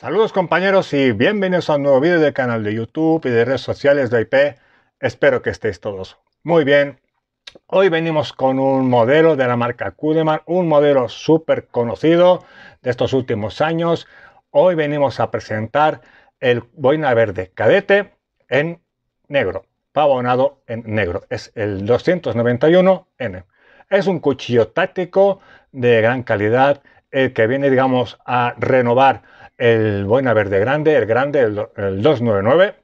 Saludos compañeros y bienvenidos a un nuevo vídeo del canal de YouTube y de redes sociales de IP. Espero que estéis todos muy bien. Hoy venimos con un modelo de la marca Kudeman, un modelo súper conocido de estos últimos años. Hoy venimos a presentar el boina verde cadete en negro, pavonado en negro. Es el 291N. Es un cuchillo táctico de gran calidad, el que viene, digamos, a renovar el boina verde grande, el grande, el, 299,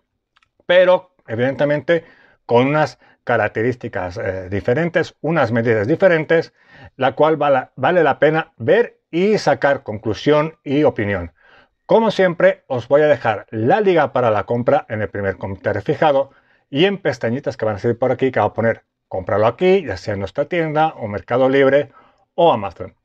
pero evidentemente con unas características eh, diferentes, unas medidas diferentes, la cual vale la pena ver y sacar conclusión y opinión. Como siempre, os voy a dejar la liga para la compra en el primer comentario fijado y en pestañitas que van a salir por aquí que va a poner comprarlo aquí, ya sea en nuestra tienda o Mercado Libre o Amazon.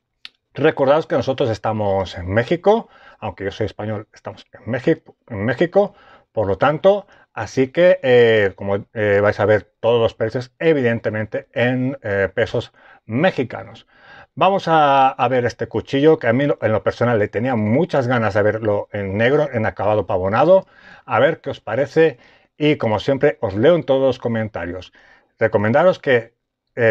Recordaos que nosotros estamos en México, aunque yo soy español, estamos en México, en México por lo tanto, así que eh, como eh, vais a ver todos los precios, evidentemente en eh, pesos mexicanos. Vamos a, ver este cuchillo que a mí en lo personal le tenía muchas ganas de verlo en negro, en acabado pavonado, a ver qué os parece y como siempre os leo en todos los comentarios. Recomendaros que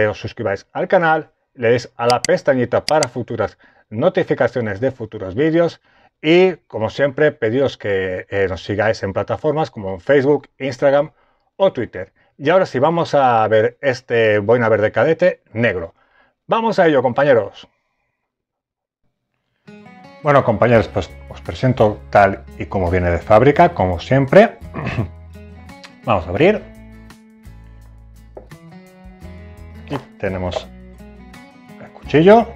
os suscribáis al canal, le deis a la pestañita para futuras notificaciones de futuros vídeos y como siempre, pediros que eh, nos sigáis en plataformas como Facebook, Instagram o Twitter. Y ahora sí, vamos a ver este boina verde cadete negro. Vamos a ello, compañeros. Bueno, compañeros, pues os presento tal y como viene de fábrica, como siempre. vamos a abrir. Aquí tenemos el cuchillo.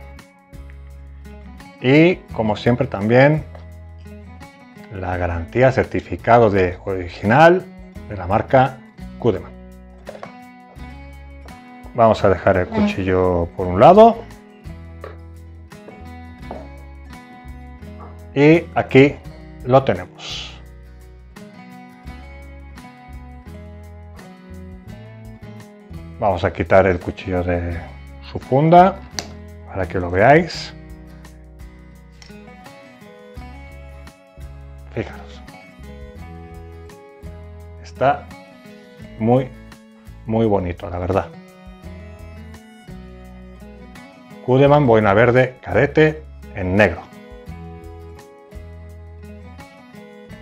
Y como siempre también la garantía certificado de original de la marca Kudeman. Vamos a dejar el cuchillo por un lado. Y aquí lo tenemos. Vamos a quitar el cuchillo de su funda para que lo veáis. Fijaros. Está muy, muy bonito, la verdad. Kudeman Boina Verde Cadete en negro.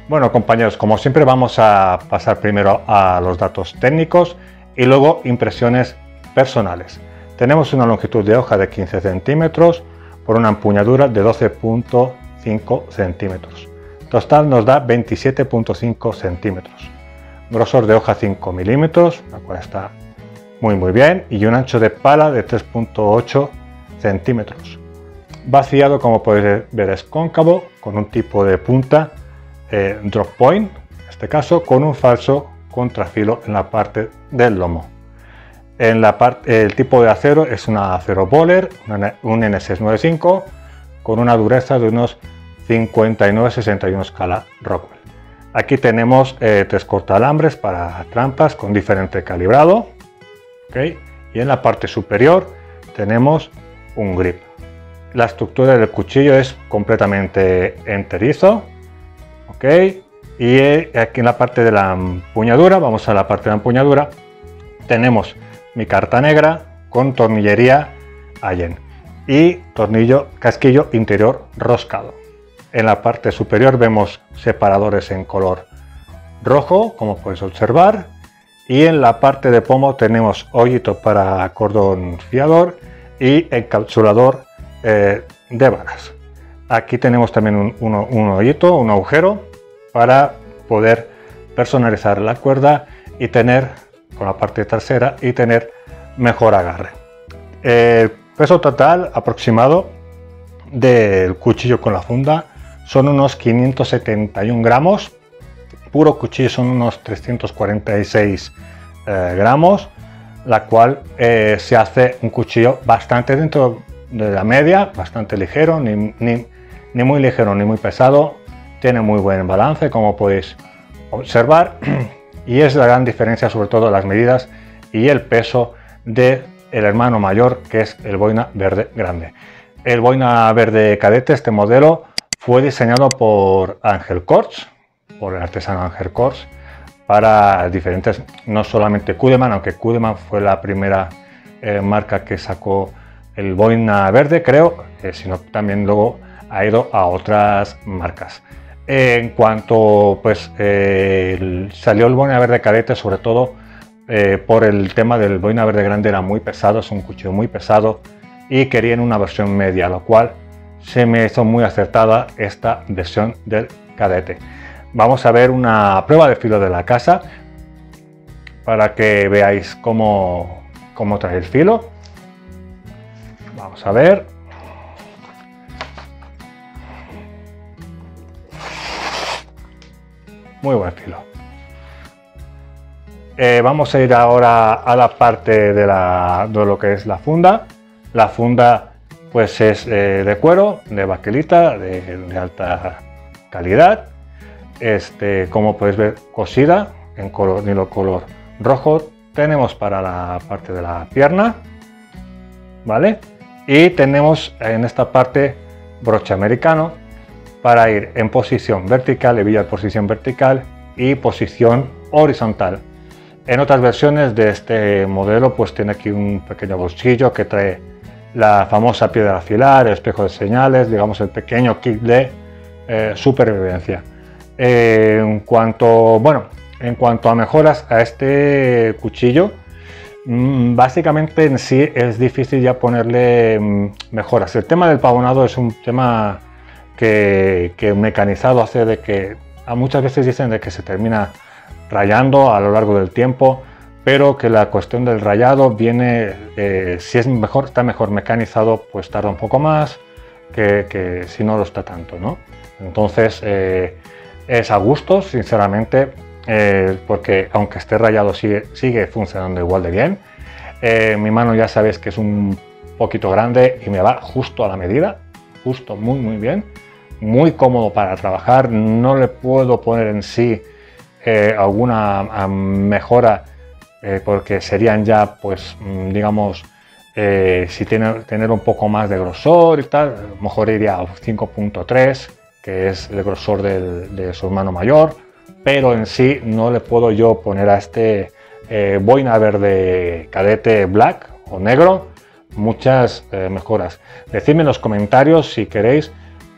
Bueno compañeros, como siempre vamos a pasar primero a los datos técnicos y luego impresiones personales. Tenemos una longitud de hoja de 15 centímetros por una empuñadura de 12.5 centímetros. Total nos da 27.5 centímetros. Grosor de hoja 5 milímetros, la cual está muy muy bien, y un ancho de pala de 3.8 centímetros. Vaciado, como podéis ver, es cóncavo, con un tipo de punta eh, drop point, en este caso, con un falso contrafilo en la parte del lomo. En la el tipo de acero es una acero Boller, un N695, con una dureza de unos 5961 escala Rockwell. Aquí tenemos eh, tres cortalambres para trampas con diferente calibrado. Y en la parte superior tenemos un grip. La estructura del cuchillo es completamente enterizo. Y eh, aquí en la parte de la empuñadura, vamos a la parte de la empuñadura, tenemos mi carta negra con tornillería Allen y tornillo casquillo interior roscado. En la parte superior vemos separadores en color rojo, como puedes observar. Y en la parte de pomo tenemos hoyito para cordón fiador y encapsulador eh, de varas. Aquí tenemos también un, un hoyito, un agujero para poder personalizar la cuerda y tener con la parte trasera y tener mejor agarre. El peso total aproximado del cuchillo con la funda son unos 571 gramos, puro cuchillo son unos 346 eh, gramos, la cual eh, se hace un cuchillo bastante dentro de la media, bastante ligero, ni, ni, muy ligero ni muy pesado, tiene muy buen balance como podéis observar. Y es la gran diferencia sobre todo las medidas y el peso del el hermano mayor que es el boina verde grande. El boina verde cadete, este modelo, fue diseñado por Ángel Kors, por el artesano Ángel Kors, para diferentes, no solamente Kudeman, aunque Kudeman fue la primera eh, marca que sacó el boina verde, creo, eh, sino también luego ha ido a otras marcas. en cuanto pues salió el boina verde cadete, sobre todo por el tema del boina verde grande era muy pesado, es un cuchillo muy pesado y querían una versión media, lo cual se me hizo muy acertada esta versión del cadete. Vamos a ver una prueba de filo de la casa para que veáis cómo, cómo trae el filo. Vamos a ver. Muy buen filo. Eh, vamos a ir ahora a la parte de, la, de lo que es la funda. La funda pues es eh, de cuero, de baquelita, de, alta calidad. Este, como podéis ver, cosida en color, color rojo. Tenemos para la parte de la pierna, ¿vale? Y tenemos en esta parte broche americano para ir en posición vertical, hebilla posición vertical y posición horizontal. En otras versiones de este modelo pues tiene aquí un pequeño bolsillo que trae la famosa piedra afilar, el espejo de señales, digamos el pequeño kit de eh, supervivencia. En cuanto, bueno, en cuanto a mejoras a este cuchillo, mm, básicamente en sí es difícil ya ponerle mm, mejoras. El tema del pavonado es un tema que, que mecanizado hace de que a muchas veces dicen de que se termina rayando a lo largo del tiempo pero que la cuestión del rayado viene, eh, si es mejor, está mejor mecanizado, pues tarda un poco más que, si no lo está tanto, ¿no? Entonces eh, es a gusto, sinceramente, eh, porque aunque esté rayado sigue, sigue funcionando igual de bien. mi mano ya sabéis que es un poquito grande y me va justo a la medida, justo muy muy bien, muy cómodo para trabajar, no le puedo poner en sí alguna mejora eh, porque serían ya, pues, mm, digamos, eh, si tiene, tener un poco más de grosor y tal, mejor iría a 5.3, que es el grosor de su hermano mayor, pero en sí no le puedo yo poner a este eh, boina verde cadete black o negro muchas mejoras. Decidme en los comentarios si queréis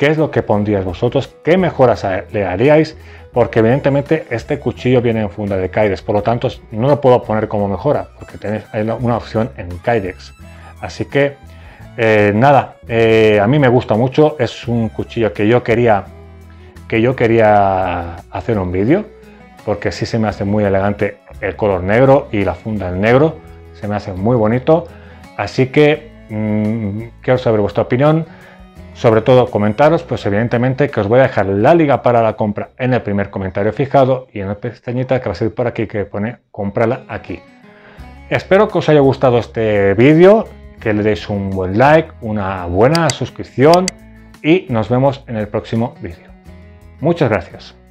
qué es lo que pondríais vosotros, qué mejoras le haríais porque evidentemente este cuchillo viene en funda de Kydex, por lo tanto no lo puedo poner como mejora, porque tenéis una opción en Kydex. Así que eh, nada, eh, a mí me gusta mucho, es un cuchillo que yo quería, que yo quería hacer un vídeo, porque sí se me hace muy elegante el color negro y la funda en negro, se me hace muy bonito, así que mm, quiero saber vuestra opinión. Sobre todo comentaros, pues evidentemente que os voy a dejar la liga para la compra en el primer comentario fijado y en la pestañita que va a ser por aquí que pone comprarla aquí. Espero que os haya gustado este vídeo, que le deis un buen like, una buena suscripción y nos vemos en el próximo vídeo. Muchas gracias.